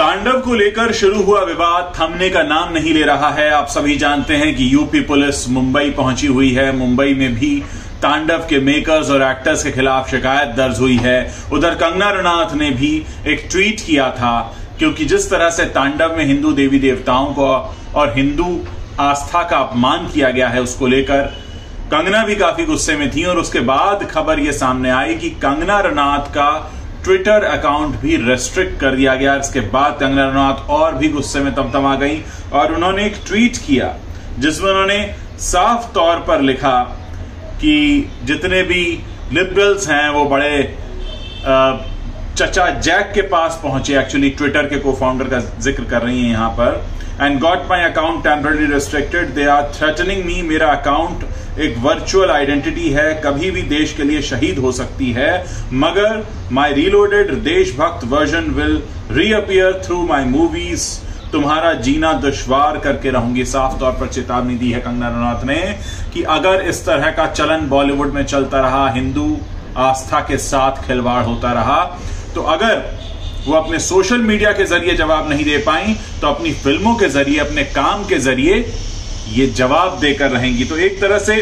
तांडव को लेकर शुरू हुआ विवाद, थमने का नाम नहीं ले रहा है। आप सभी जानते हैं कि यूपी पुलिस मुंबई पहुँची हुई है। मुंबई में भी तांडव के मेकर्स और एक्टर्स के खिलाफ शिकायत दर्ज हुई है। उधर कंगना रनौत ने भी एक ट्वीट किया था, क्योंकि जिस तरह से तांडव में हिंदू देवी देवताओं को और हिंदू आस्था का अपमान किया गया है उसको लेकर, कंगना भी काफ़ी गुस्से में थी और उसके बाद खबर यह सामने आई कि कंगना रनौत का ट्विटर अकाउंट भी रेस्ट्रिक्ट कर दिया गया इसके बाद कंगना रनौत और भी गुस्से में तमतम गई और उन्होंने एक ट्वीट किया, जिसमें उन्होंने साफ़ तौर पर लिखा कि जितने भी लिबरल्स हैं, वो बड़े चचा जैक के पास पहुँचे। एक्चुअली ट्विटर के को फाउंडर का ज़िक्र कर रही हैं यहाँ पर। And got my account temporary restricted they are threatening me मेरा अकाउंट एक वर्चुअल आइडेंटिटी है, कभी भी देश के लिए शहीद हो सकती है, मगर माई रीलोडेड देशभक्त version will reappear through my movies तुम्हारा जीना दुश्वार करके रहूँगी, साफ़ तौर पर चेतावनी दी है कंगना रनौत ने, कि अगर इस तरह का चलन बॉलीवुड में चलता रहा, हिंदू आस्था के साथ खिलवाड़ होता रहा तो अगर वो अपने सोशल मीडिया के ज़रिए जवाब नहीं दे पाई तो अपनी फ़िल्मों के ज़रिए, अपने काम के ज़रिए ये जवाब देकर रहेंगी। तो एक तरह से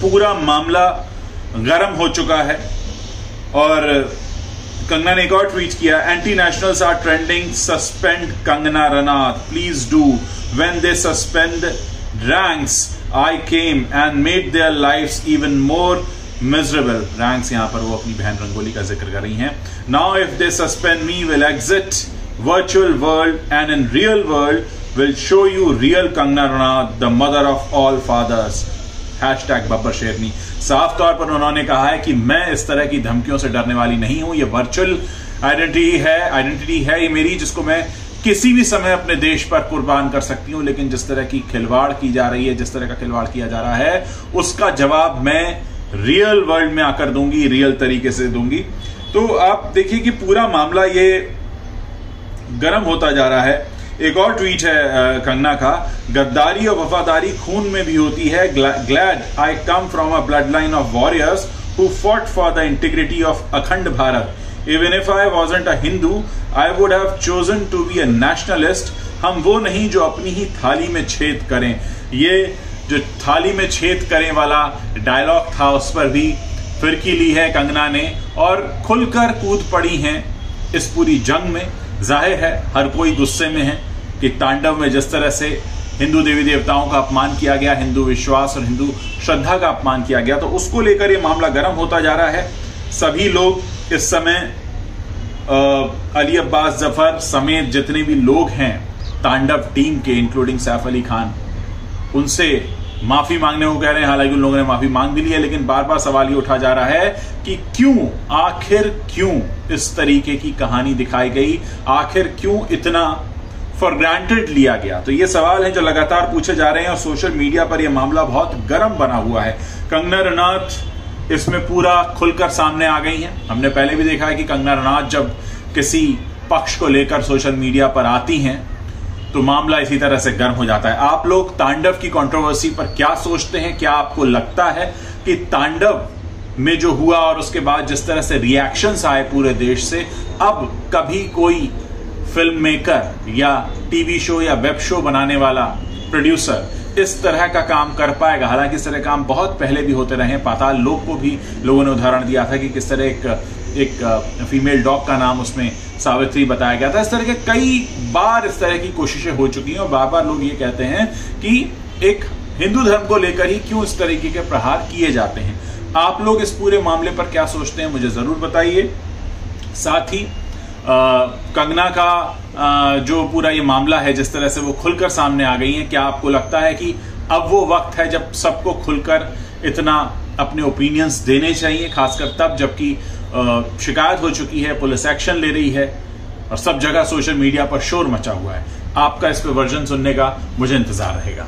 पूरा मामला गर्म हो चुका है और कंगना ने एक और ट्वीट किया anti nationals are trending suspend Kangana Ranaut please do when they suspend ranks I came and made their life even more miserable ranks यहाँ पर वो अपनी बहन रंगोली का ज़िक्र कर रही हैं। Now if they suspend me will exit virtual world and in real world will show you real Kangana Ranaut the mother of all fathers hashtag Babbar शेरनी साफ़ तौर पर उन्होंने कहा है कि मैं इस तरह की धमकियों से डरने वाली नहीं हूँ। ये वर्चुअल आइडेंटिटी है आइडेंटिटी है ये मेरी, जिसको मैं किसी भी समय अपने देश पर कुर्बान कर सकती हूँ। लेकिन जिस तरह की खिलवाड़ की जा रही है, जिस तरह का खिलवाड़ किया जा रहा है, उसका जवाब मैं रियल वर्ल्ड में आकर दूँगी रियल तरीके से दूँगी। तो आप देखिए कि पूरा मामला ये गर्म होता जा रहा है। एक और ट्वीट है कंगना का। गद्दारी और वफादारी खून में भी होती है। Glad I come from a blood line of warriors who fought for the integrity of Akhand Bharat even if I wasn't a Hindu I would have chosen to be a nationalist हम वो नहीं जो अपनी ही थाली में छेद करें। ये जो थाली में छेद करें वाला डायलॉग था, उस पर भी फिरकी ली है कंगना ने। और खुलकर कूद पड़ी हैं इस पूरी जंग में। ज़ाहिर है, हर कोई गुस्से में है। कि तांडव में जिस तरह से हिंदू देवी देवताओं का अपमान किया गया, हिंदू विश्वास और हिंदू श्रद्धा का अपमान किया गया तो उसको लेकर यह मामला गर्म होता जा रहा है। सभी लोग इस समय अली अब्बास ज़फ़र समेत जितने भी लोग हैं, तांडव टीम के इंक्लूडिंग सैफ अली खान, उनसे माफ़ी मांगने को कह रहे हैं। हालाँकि उन लोगों ने माफ़ी मांग भी ली है, लेकिन बार बार सवाल ये उठा जा रहा है कि क्यों, आखिर क्यों इस तरीके की कहानी दिखाई गई? आखिर क्यों इतना फॉर ग्रांटेड लिया गया। तो ये सवाल है जो लगातार पूछे जा रहे हैं और सोशल मीडिया पर यह मामला बहुत गर्म बना हुआ है। कंगना रनौत इसमें पूरा खुलकर सामने आ गई है। हमने पहले भी देखा है कि कंगना रनौत जब किसी पक्ष को लेकर सोशल मीडिया पर आती हैं तो मामला इसी तरह से गर्म हो जाता है। आप लोग तांडव की कंट्रोवर्सी पर क्या सोचते हैं? क्या आपको लगता है कि तांडव में जो हुआ और उसके बाद जिस तरह से रिएक्शंस आए पूरे देश से, अब कभी कोई फ़िल्म मेकर या टीवी शो या वेब शो बनाने वाला प्रोड्यूसर इस तरह का काम कर पाएगा। हालाँकि इस तरह काम बहुत पहले भी होते रहे। पाताल लोग को भी लोगों ने उदाहरण दिया था कि किस तरह एक एक फीमेल डॉग का नाम उसमें सावित्री बताया गया था। इस तरह के कई बार इस तरह की कोशिशें हो चुकी हैं और बार बार लोग ये कहते हैं कि एक हिंदू धर्म को लेकर ही क्यों इस तरीके के प्रहार किए जाते हैं। आप लोग इस पूरे मामले पर क्या सोचते हैं, मुझे ज़रूर बताइए। साथ ही कंगना का आ, जो पूरा ये मामला है जिस तरह से वो खुलकर सामने आ गई है क्या आपको लगता है कि अब वो वक्त है जब सबको खुलकर इतना अपने ओपिनियंस देने चाहिए खासकर तब जबकि शिकायत हो चुकी है पुलिस एक्शन ले रही है और सब जगह सोशल मीडिया पर शोर मचा हुआ है। आपका इस पर वर्जन सुनने का मुझे इंतज़ार रहेगा।